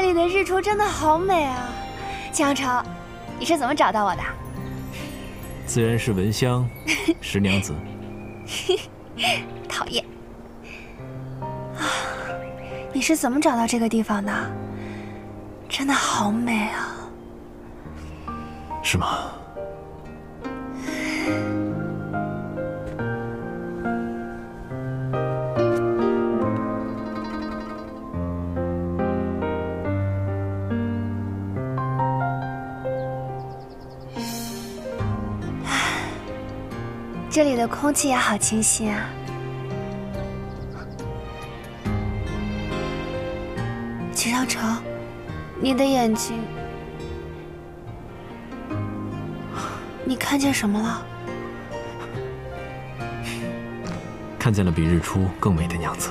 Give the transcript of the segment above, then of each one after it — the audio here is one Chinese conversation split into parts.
日出真的好美啊！江城，你是怎么找到我的？自然是闻香 十娘子。讨厌！啊，你是怎么找到这个地方的？真的好美啊！是吗？这里的空气也好清新啊！秦少城，你的眼睛，你看见什么了？看见了比日出更美的娘子。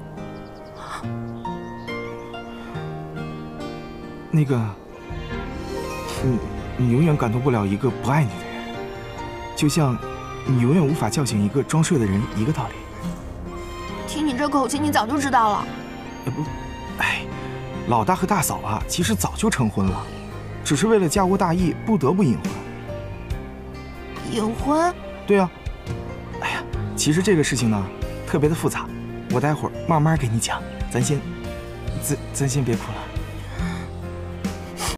那个，你你永远感动不了一个不爱你的人，就像你永远无法叫醒一个装睡的人一个道理。听你这口气，你早就知道了。不，哎，老大和大嫂啊，其实早就成婚了，只是为了家国大义，不得不隐婚。隐婚？对啊。哎呀，其实这个事情呢，特别的复杂，我待会儿慢慢给你讲。咱先，咱咱先别哭了。